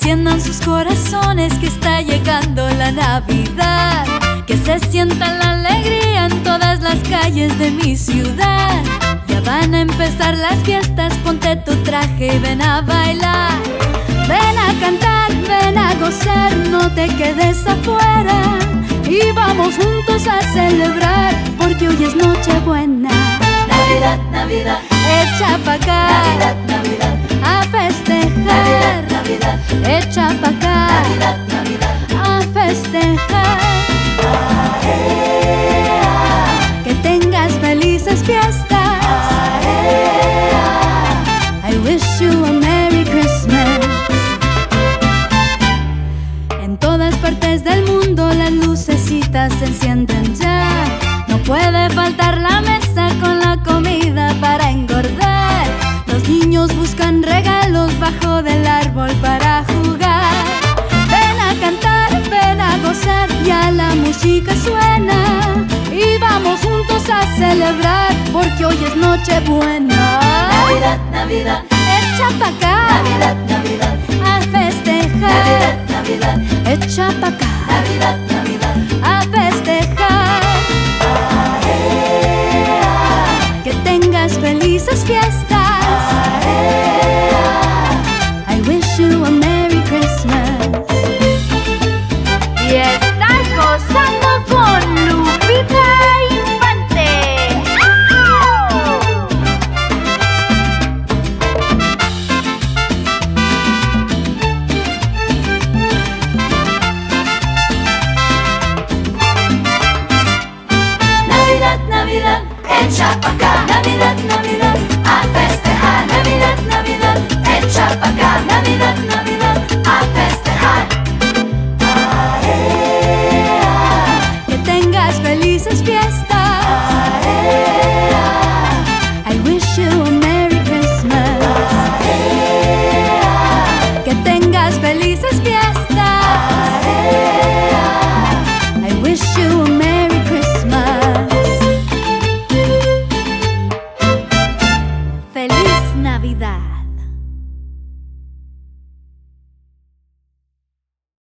Muevan sus corazones que está llegando la Navidad. Que se sienta la alegría en todas las calles de mi ciudad. Ya van a empezar las fiestas, ponte tu traje y ven a bailar. Ven a cantar, ven a gozar, no te quedes afuera. Y vamos juntos a celebrar, Echa pa' acá a festejar. Que tengas felices fiestas. I wish you a Merry Christmas. En todas partes del mundo las lucecitas se encienden ya. No puede faltar la mesa celebrar, porque hoy es Nochebuena. Navidad, Navidad, Echa pa' acá Navidad, Navidad, a festejar. Navidad, Echa pa' acá Navidad, está.